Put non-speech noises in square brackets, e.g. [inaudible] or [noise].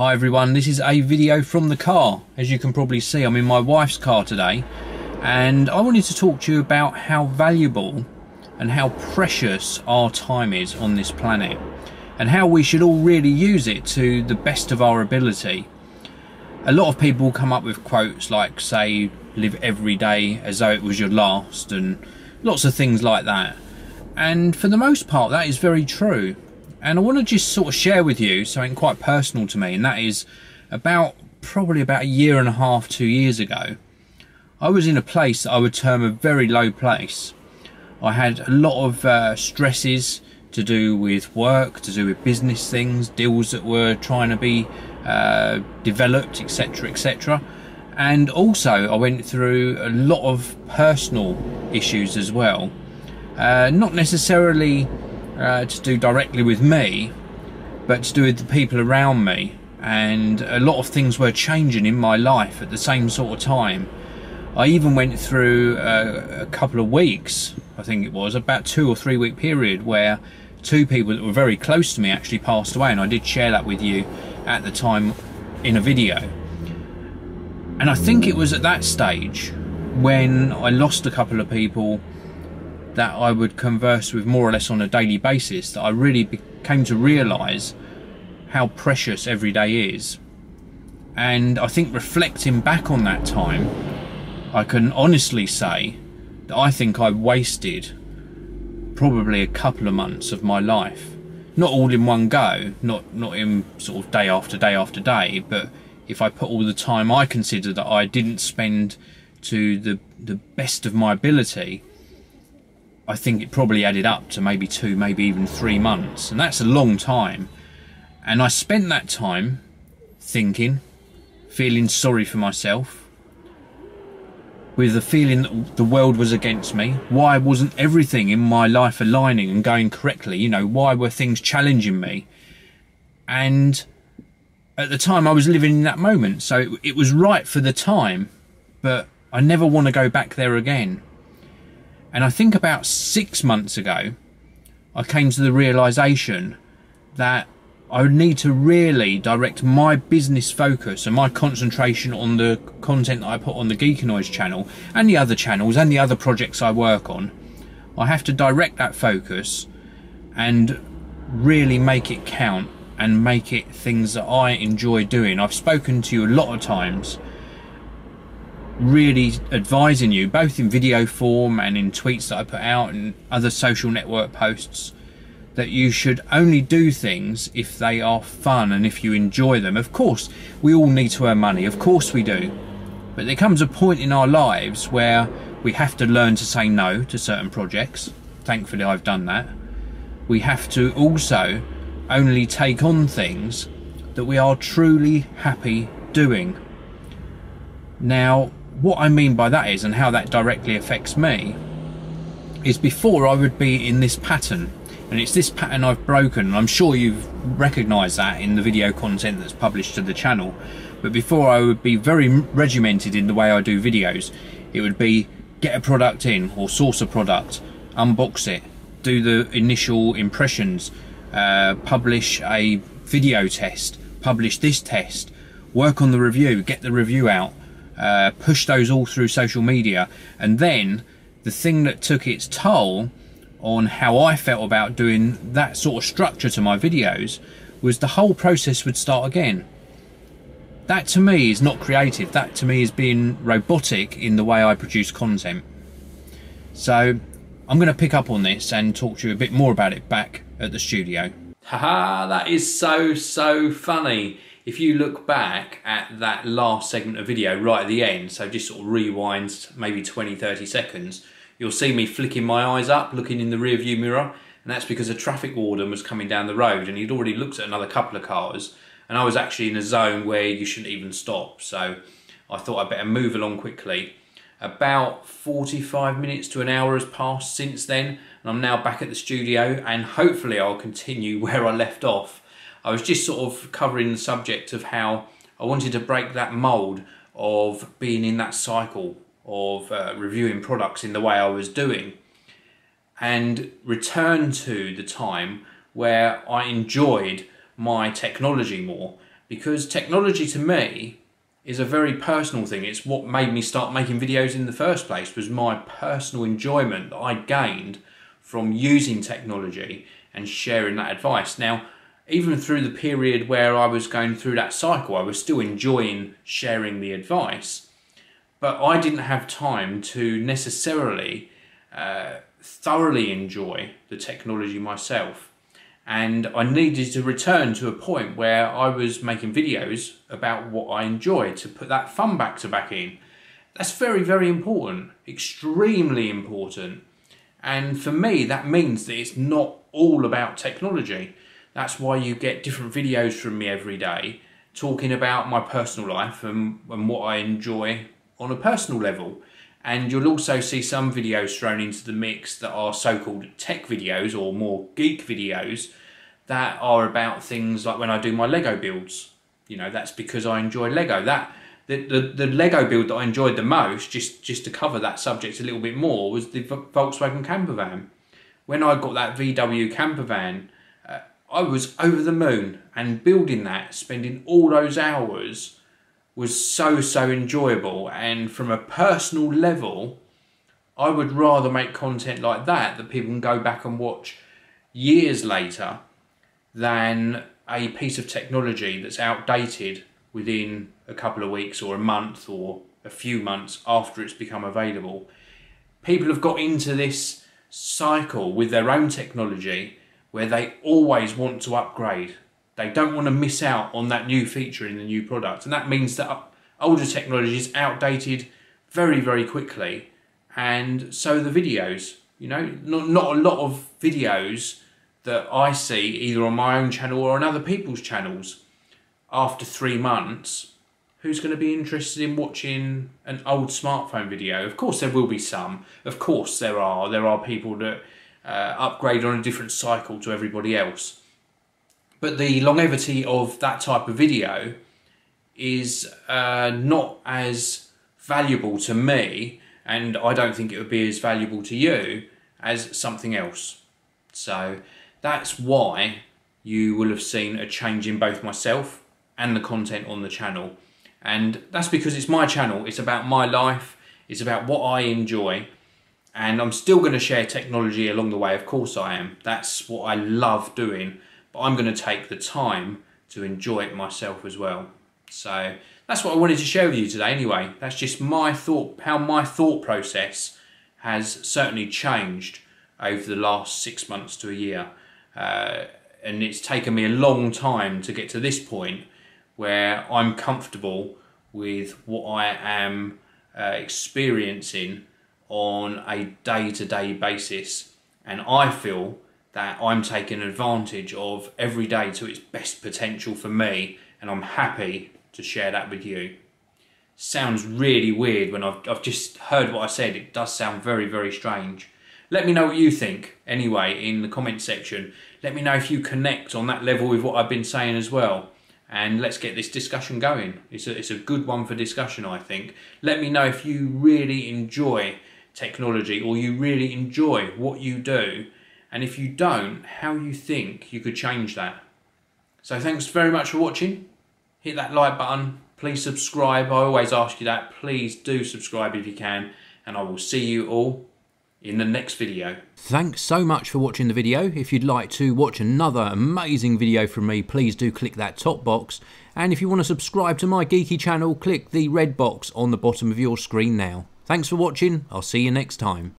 Hi everyone, this is a video from the car. As you can probably see, I'm in my wife's car today and I wanted to talk to you about how valuable and how precious our time is on this planet and how we should all really use it to the best of our ability. A lot of people come up with quotes like say live every day as though it was your last and lots of things like that. And for the most part that is very true and I want to just sort of share with you something quite personal to me and that is about probably about a year and a half two years ago I was in a place I would term a very low place. I had a lot of uh, stresses to do with work to do with business things deals that were trying to be uh, developed etc etc and also I went through a lot of personal issues as well. Uh, not necessarily uh, to do directly with me, but to do with the people around me. And a lot of things were changing in my life at the same sort of time. I even went through a, a couple of weeks, I think it was, about two or three week period where two people that were very close to me actually passed away, and I did share that with you at the time in a video. And I think it was at that stage when I lost a couple of people that I would converse with more or less on a daily basis that I really came to realise how precious every day is. And I think reflecting back on that time, I can honestly say that I think I wasted probably a couple of months of my life. Not all in one go, not not in sort of day after day after day, but if I put all the time I consider that I didn't spend to the the best of my ability, I think it probably added up to maybe two, maybe even three months. And that's a long time. And I spent that time thinking, feeling sorry for myself, with the feeling that the world was against me. Why wasn't everything in my life aligning and going correctly? You know, why were things challenging me? And at the time, I was living in that moment. So it, it was right for the time, but I never want to go back there again. And I think about six months ago, I came to the realization that I would need to really direct my business focus and my concentration on the content that I put on the Geekanoids channel and the other channels and the other projects I work on. I have to direct that focus and really make it count and make it things that I enjoy doing. I've spoken to you a lot of times really advising you, both in video form and in tweets that I put out and other social network posts, that you should only do things if they are fun and if you enjoy them. Of course, we all need to earn money, of course we do. But there comes a point in our lives where we have to learn to say no to certain projects. Thankfully, I've done that. We have to also only take on things that we are truly happy doing. Now, what I mean by that is, and how that directly affects me, is before I would be in this pattern. And it's this pattern I've broken, and I'm sure you've recognised that in the video content that's published to the channel. But before I would be very regimented in the way I do videos. It would be get a product in, or source a product, unbox it, do the initial impressions, uh, publish a video test, publish this test, work on the review, get the review out, uh, push those all through social media. And then the thing that took its toll on how I felt about doing that sort of structure to my videos was the whole process would start again. That to me is not creative. That to me is being robotic in the way I produce content. So I'm going to pick up on this and talk to you a bit more about it back at the studio. Haha, that is so, so funny if you look back at that last segment of video right at the end, so just sort of rewinds maybe 20, 30 seconds, you'll see me flicking my eyes up, looking in the rear view mirror, and that's because a traffic warden was coming down the road and he'd already looked at another couple of cars, and I was actually in a zone where you shouldn't even stop, so I thought I'd better move along quickly. About 45 minutes to an hour has passed since then, and I'm now back at the studio, and hopefully I'll continue [laughs] where I left off. I was just sort of covering the subject of how I wanted to break that mold of being in that cycle of uh, reviewing products in the way I was doing and return to the time where I enjoyed my technology more because technology to me is a very personal thing. It's what made me start making videos in the first place was my personal enjoyment that I gained from using technology and sharing that advice. Now, even through the period where I was going through that cycle, I was still enjoying sharing the advice, but I didn't have time to necessarily uh, thoroughly enjoy the technology myself and I needed to return to a point where I was making videos about what I enjoy to put that fun back to back in. That's very, very important, extremely important. And for me, that means that it's not all about technology. That's why you get different videos from me every day talking about my personal life and, and what I enjoy on a personal level. And you'll also see some videos thrown into the mix that are so-called tech videos or more geek videos that are about things like when I do my Lego builds. You know, that's because I enjoy Lego. That the, the, the Lego build that I enjoyed the most, just, just to cover that subject a little bit more, was the Volkswagen camper van. When I got that VW camper van, I was over the moon and building that, spending all those hours was so, so enjoyable. And from a personal level, I would rather make content like that that people can go back and watch years later than a piece of technology that's outdated within a couple of weeks or a month or a few months after it's become available. People have got into this cycle with their own technology where they always want to upgrade. They don't want to miss out on that new feature in the new product. And that means that older technology is outdated very, very quickly. And so the videos, you know, not, not a lot of videos that I see either on my own channel or on other people's channels after three months who's going to be interested in watching an old smartphone video of course there will be some of course there are there are people that uh, upgrade on a different cycle to everybody else but the longevity of that type of video is uh, not as valuable to me and I don't think it would be as valuable to you as something else so that's why you will have seen a change in both myself and the content on the channel. And that's because it's my channel, it's about my life, it's about what I enjoy. And I'm still going to share technology along the way, of course I am. That's what I love doing, but I'm going to take the time to enjoy it myself as well. So that's what I wanted to share with you today anyway. That's just my thought, how my thought process has certainly changed over the last six months to a year. Uh, and it's taken me a long time to get to this point where I'm comfortable with what I am uh, experiencing on a day to day basis. And I feel that I'm taking advantage of every day to its best potential for me, and I'm happy to share that with you. Sounds really weird when I've, I've just heard what I said, it does sound very, very strange. Let me know what you think anyway in the comment section. Let me know if you connect on that level with what I've been saying as well. And let's get this discussion going. It's a, it's a good one for discussion, I think. Let me know if you really enjoy technology or you really enjoy what you do. And if you don't, how you think you could change that. So thanks very much for watching. Hit that like button. Please subscribe. I always ask you that. Please do subscribe if you can. And I will see you all in the next video. Thanks so much for watching the video. If you'd like to watch another amazing video from me, please do click that top box. And if you want to subscribe to my geeky channel, click the red box on the bottom of your screen now. Thanks for watching. I'll see you next time.